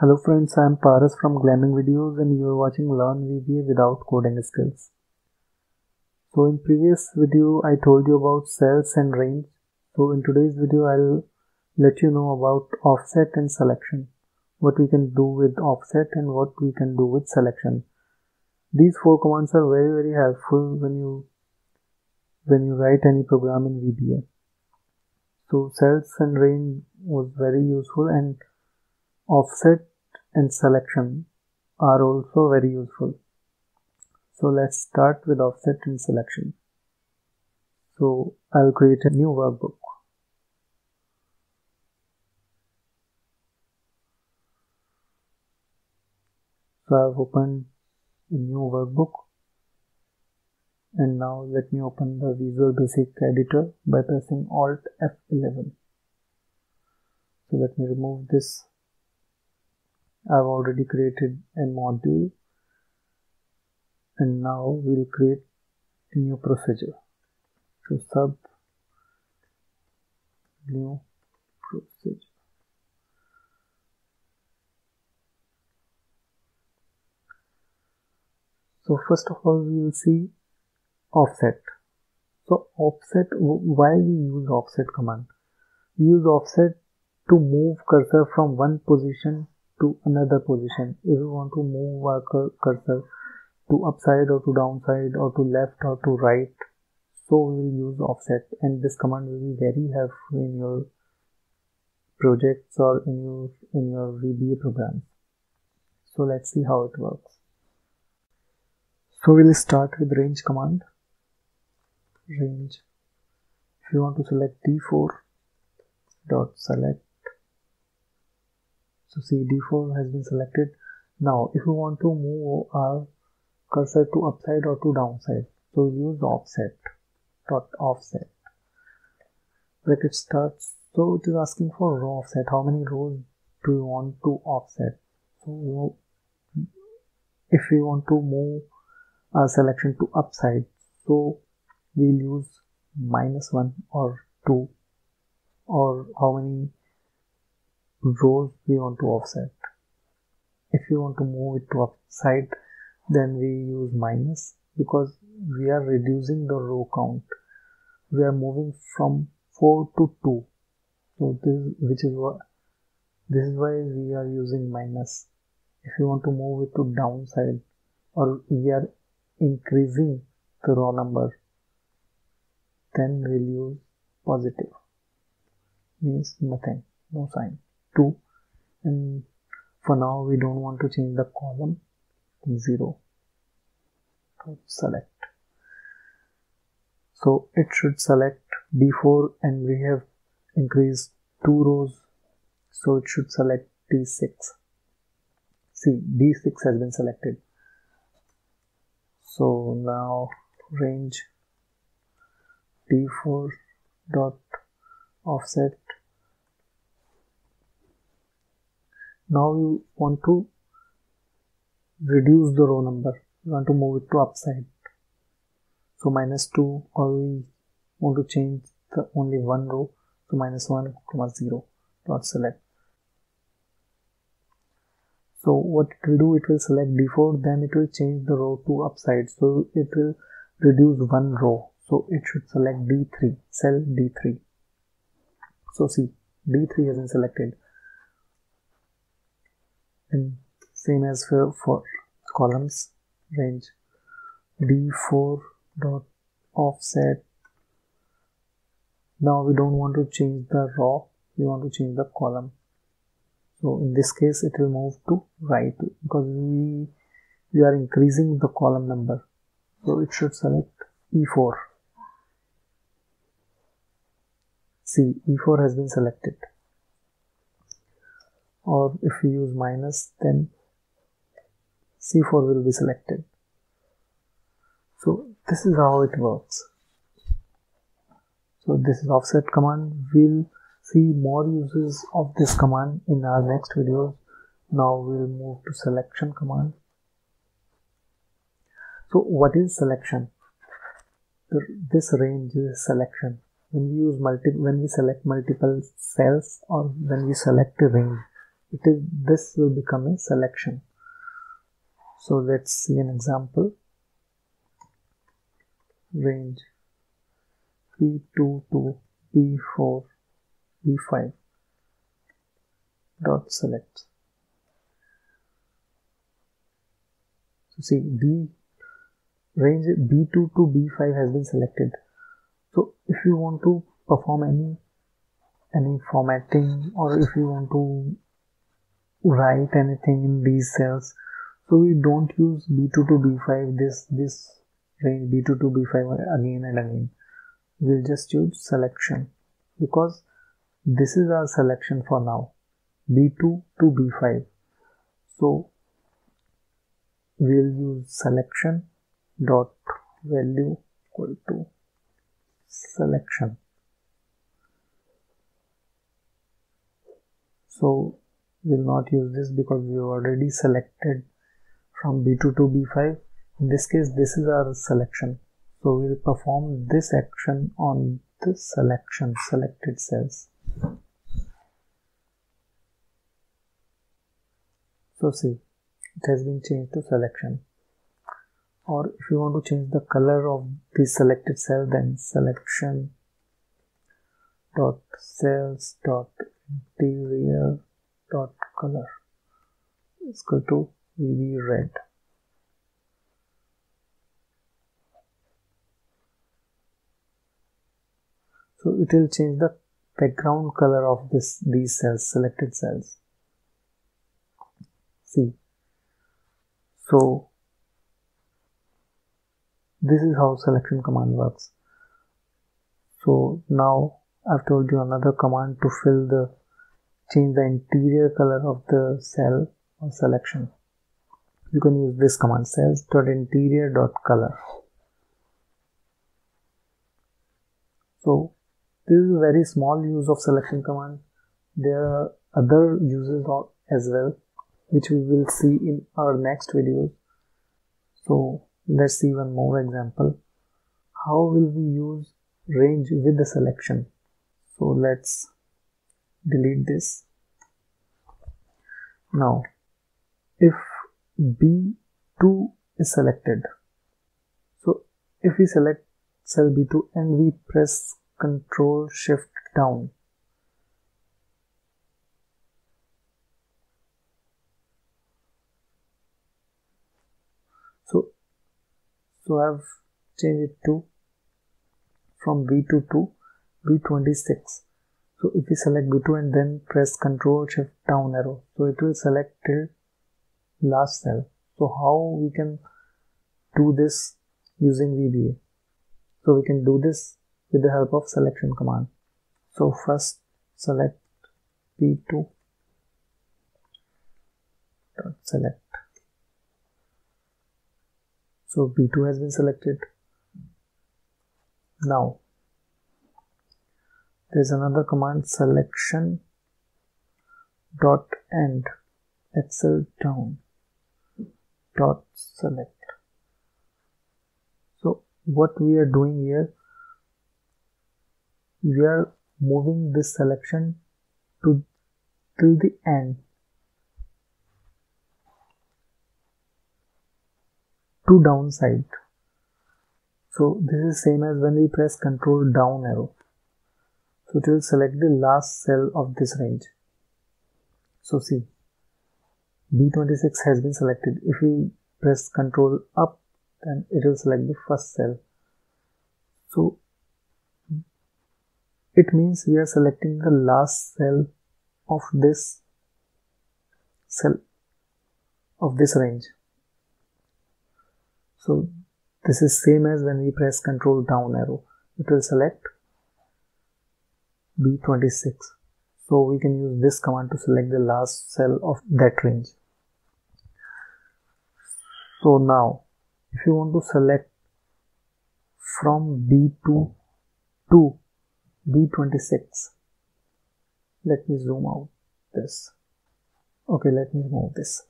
Hello friends, I am Paras from Glamming Videos and you are watching Learn VBA without coding skills. So in previous video I told you about cells and range. So in today's video I'll let you know about offset and selection. What we can do with offset and what we can do with selection. These four commands are very very helpful when you when you write any program in VBA. So cells and range was very useful and offset and selection are also very useful. So let's start with offset and selection. So I'll create a new workbook. So I've opened new workbook. And now let me open the Visual Basic editor by pressing Alt F11. So let me remove this. I've already created a module. And now we'll create a new procedure. So sub new procedure so first of all we will see offset. So offset why we use offset command? We use offset to move cursor from one position to another position. If we want to move our cursor to upside or to downside or to left or to right so we will use offset. And this command will be very helpful in your projects or in your in your VBA programs. So let's see how it works so we'll start with range command. Range. If you want to select d4 dot select. So see d4 has been selected. Now if you want to move our cursor to upside or to downside so use offset dot offset. Bracket starts. So it is asking for row offset. How many rows do you want to offset? So if we want to move our selection to upside. So we'll use minus 1 or 2 or how many rows we want to offset. If you want to move it to upside then we use minus because we are reducing the row count. We are moving from 4 to 2 so this which is what this is why we are using minus. If you want to move it to downside or we are increasing the row number then we'll use positive. Means nothing no sign. 2 and for now we don't want to change the column. 0 so select. So it should select d4 and we have increased two rows. So it should select d6 see d6 has been selected so now range d4 dot offset. Now you want to reduce the row number. You want to move it to upside. So minus 2 or we want to change the only one row. To minus 1 comma 0 dot select so what it will do it will select d4 then it will change the row to upside. So it will reduce one row. So it should select d3 cell d3 so see d3 has been selected. And same as for, for columns range. D4 dot offset. Now we don't want to change the row. We want to change the column so in this case it will move to right because we we are increasing the column number so it should select e4 see e4 has been selected or if we use minus then C4 will be selected. So this is how it works. So this is offset command. We'll see more uses of this command in our next videos. Now we'll move to selection command. So what is selection? This range is selection. When we use multi, when we select multiple cells or when we select a range, it is this will become a selection. So let's see an example. Range P22, P4, B5. dot select. So see b range b2 to b5 has been selected. So if you want to perform any any formatting or if you want to write anything in these cells so we don't use b2 to b5 this this range b2 to b5 again and again. We'll just use selection because this is our selection for now. B2 to b5 so we'll use selection dot value equal to selection. So we'll not use this because we already selected from b2 to b5 in this case this is our selection. So we'll perform this action on the selection selected cells so see it has been changed to selection. Or if you want to change the color of the selected cell then selection dot cells dot interior dot color is equal to VB red. So it will change the background color of this these cells selected cells. See? So this is how selection command works. So now I've told you another command to fill the change the interior color of the cell or selection. You can use this command cells dot interior dot color. So this is a very small use of selection command. There are other uses as well which we will see in our next videos so let's see one more example. How will we use range with the selection? So let's delete this. Now if b2 is selected so if we select cell b2 and we press control shift down. So so I've changed it to from B2 to B26 so if we select B2 and then press Ctrl Shift down arrow so it will select till last cell. So how we can do this using VBA so we can do this with the help of selection command. So first select B2 dot select. So b2 has been selected. Now there's another command selection dot end excel down dot select. So what we are doing here we are moving this selection to till the end. To downside. So this is same as when we press control down arrow. So it will select the last cell of this range. So see. B26 has been selected. If we press control up then it will select the first cell. So it means we are selecting the last cell of this cell of this range. So this is same as when we press control down arrow. It will select b26 so we can use this command to select the last cell of that range. So now if you want to select from b2 to b26 let me zoom out this. Okay let me move this.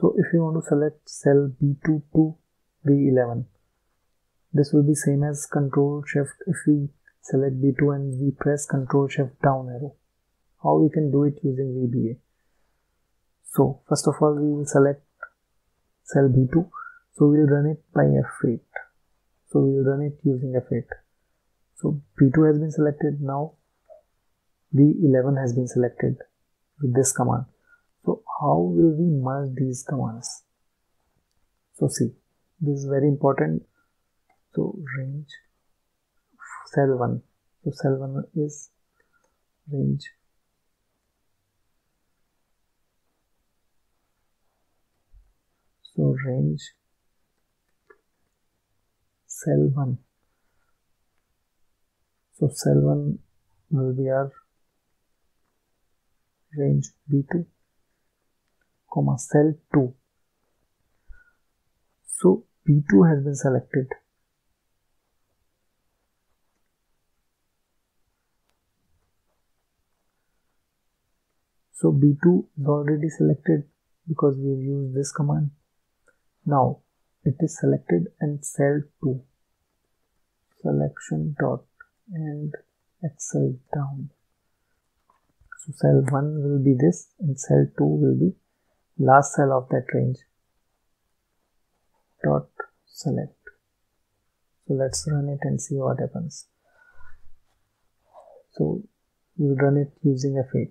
So if you want to select cell b2 to b11 this will be same as control shift. If we select b2 and we press control shift down arrow how we can do it using vba so first of all we will select cell b2 so we'll run it by f8 so we'll run it using f8 so b2 has been selected. Now b11 has been selected with this command. So how will we merge these commands? So see this is very important. So range cell 1 so cell 1 is range so range cell 1 so cell 1 will be our range b2 comma cell 2 so b2 has been selected. So b2 is already selected because we have used this command. Now it is selected and cell 2 selection dot and excel down. So cell 1 will be this and cell 2 will be last cell of that range. Dot select. So let's run it and see what happens. So we'll run it using f8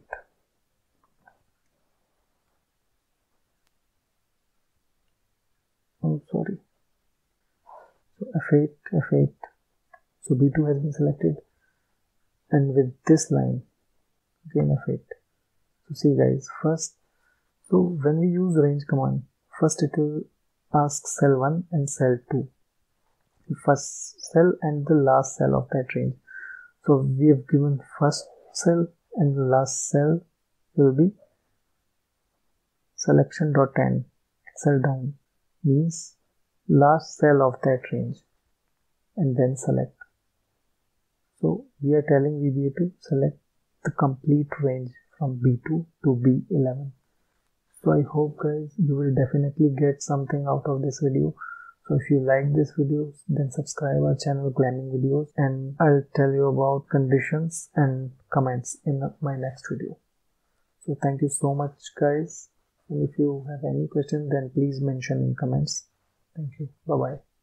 oh sorry. So f8 f8 so b2 has been selected. And with this line again f8 so see guys first so when we use range command first it will ask cell 1 and cell 2 the first cell and the last cell of that range. So we have given first cell and the last cell will be selection dot end excel down means last cell of that range. And then select. So we are telling VBA to select the complete range from B2 to B11. So I hope guys you will definitely get something out of this video. So if you like this video then subscribe our channel Glamming Videos and I'll tell you about conditions and comments in my next video. So thank you so much guys and if you have any question then please mention in comments thank you bye bye